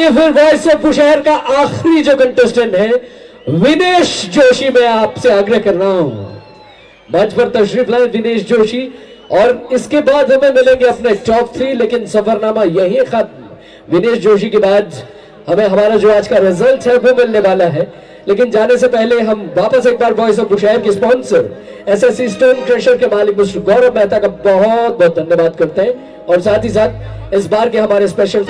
आइए फिर ऑफ़ बुशहर का आखिरी जो कंटेस्टेंट है विनेश जोशी मैं आपसे आग्रह कर रहा हूँ। मंच पर तशरीफ़ लाए विनेश जोशी, और इसके बाद हमें मिलेंगे अपने टॉप थ्री लेकिन सफरनामा यही खत्म। विनेश जोशी के बाद हमें हमारा जो आज का रिज़ल्ट है, वो मिलने वाला है। लेकिन जाने से पहले हम वापस एक बार वॉइस ऑफ़ बुशहर के sponsor S S stone crusher के मालिक मिस्टर गौरव मेहता का बहुत बहुत धन्यवाद करते हैं, और साथ ही साथ इस बार के हमारे स्पेशल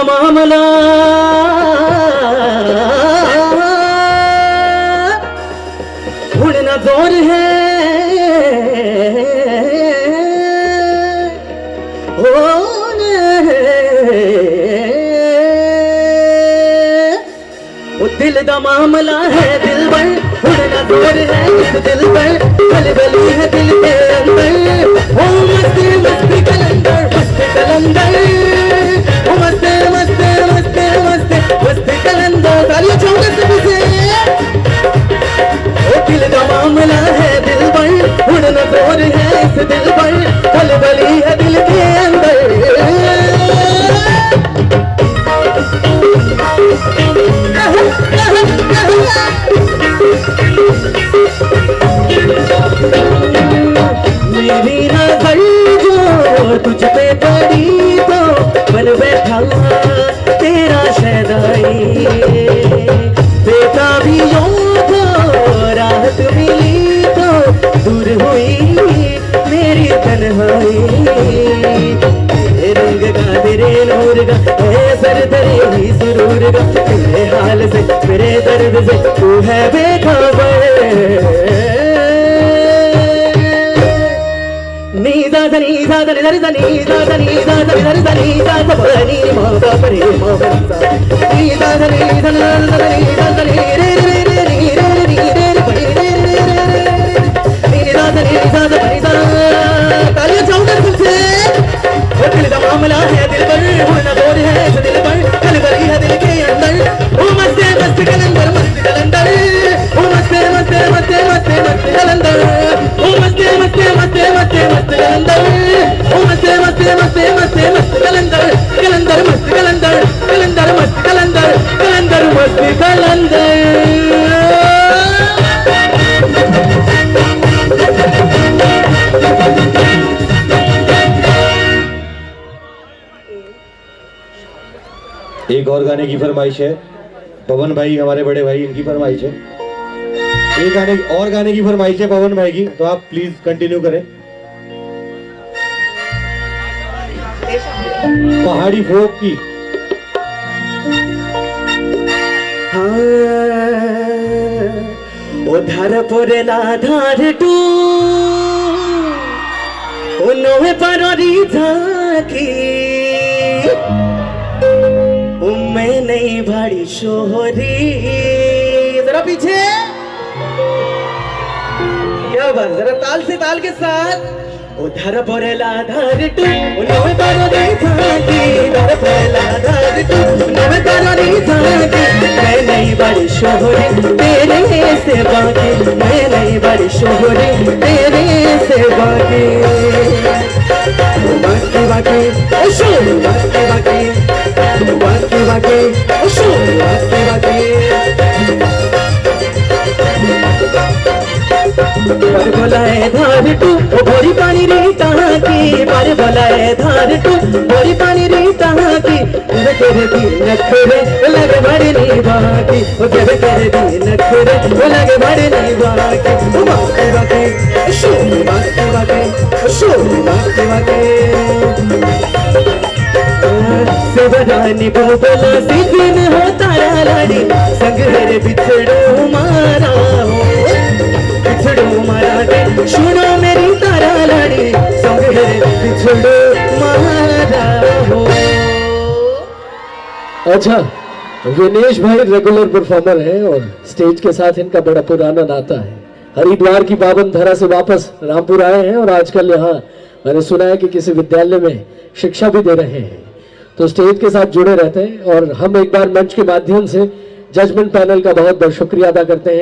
का मामला। ढूंढना ज़ोर है। दिल का मामला है दिल बल हूँ ना दौर है, दिल पर। बल बली है दिल के अंदर। the ज़रूर गा ए सर तेरे ही ज़रूर गा तेरे हाल से मेरे दर्द से तू है बेखबर నీ దాద నీ దాద నీ దరి నీ దాద నీ దాద నీ దరి నీ దాద నీ మాత పరి మాత నీ దాద నీ దాద నీ एक और गाने की फरमाइश है। पवन भाई हमारे बड़े भाई इनकी फरमाइश है। एक गाने और गाने की फरमाइश है पवन भाई की तो आप प्लीज कंटिन्यू करें पहाड़ी फोक की ও ধার পরে না ধার টু ও নহে পারি থাকি ও मैं नहीं भाड़ी शोहरी जरा पीछे क्या जरा ताल से ताल के साथ। उधर परेला धार टू नवे पारी थाकी उधर परेला धार टू नवे पारी थाकी मैं नहीं बड़ी शोहरी, तेरे से बाकी। मैं नहीं बड़ी शोहरी, तेरे से बाकी। बाकी बाकी ओ शो बाकी बाकी बाकी। पर बोलाए धार टू पानी री तहाँ की पर बोलाए धार टू पानी री तहाँ की तेरे दी नखरे लग बाकी ओ जब दी नखरे लग बड़ी नी बाकी ओ बाकी बाकी शो शो हो तारा लाड़ी संग मेरे बिछड़ो मारा हो। बिछड़ो मारा दे सुनो मेरी तारा बिछड़ो मारा हो अच्छा विनेश भाई रेगुलर परफॉर्मर है और स्टेज के साथ इनका बड़ा पुराना नाता है। हरिद्वार की पावन धरा से वापस रामपुर आए हैं और आजकल यहाँ मैंने सुना है कि किसी विद्यालय में शिक्षा भी दे रहे हैं। तो स्टेज के साथ जुड़े रहते हैं और हम एक बार मंच के माध्यम से जजमेंट पैनल का बहुत बहुत शुक्रिया अदा करते हैं।